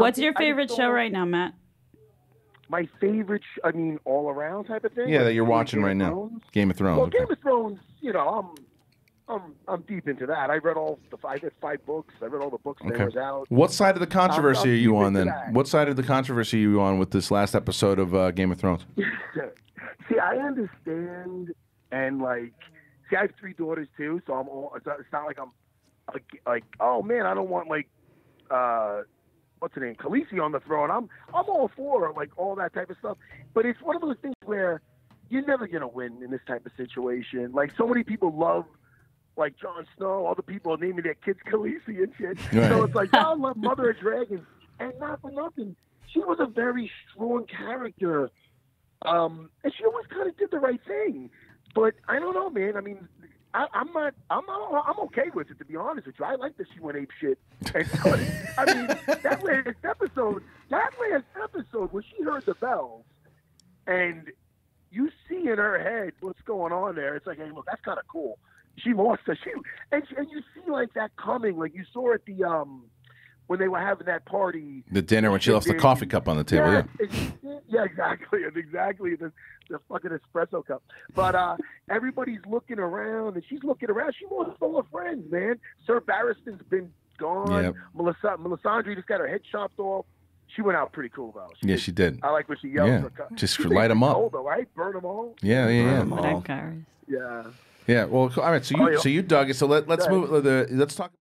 What's I'm- your favorite show right now, Matt? My favorite, sh- I mean, all around type of thing. Yeah, that you're Game watching of right now. Thrones? Game of Thrones. Well, okay. Game of Thrones, you know, I'm, I'm, I'm deep into that. I read all the five, I read five books. I read all the books that Okay. was out. What side of the controversy I'm are you on then? that. What side of the controversy are you on with this last episode of uh, Game of Thrones? see, I understand, and like, see, I have three daughters too, so I'm all. It's not, it's not like I'm, like, like, oh man, I don't want like, uh, what's her name, Khaleesi on the throne. I'm, I'm all for like all that type of stuff, but it's one of those things where you're never gonna win in this type of situation. Like, so many people love. Like Jon Snow, all the people are naming their kids Khaleesi and shit. Right. So it's like, I love Mother of Dragons, and not for nothing, she was a very strong character um, and she always kind of did the right thing. But I don't know, man. I mean, I, I'm not, I'm not, I'm okay with it to be honest with you. I like that she went ape shit. And I mean, that last episode, that last episode when she heard the bells, and you see in her head what's going on there. It's like, hey, look, that's kind of cool. She lost her. She and, she, and you see like that coming, like you saw at the um when they were having that party. The dinner when she left the coffee cup on the table. Yeah. it's- yeah, exactly. It's exactly the, the fucking espresso cup. But uh, everybody's looking around, and she's looking around. She lost full of friends, man. Sir Barristan's been gone. Yep. Melissa Melisandre just got her head chopped off. She went out pretty cool though. She Yeah, did- she did. I like when she yelled. Yeah, for co- just She light 'em basically up. told her, right? Burn them all. Yeah, yeah, yeah. What Oh. up, guys? Yeah. Yeah. Well, all right. So you, Oh, yeah. so you dug it. So let, let's Go move. The, let's talk.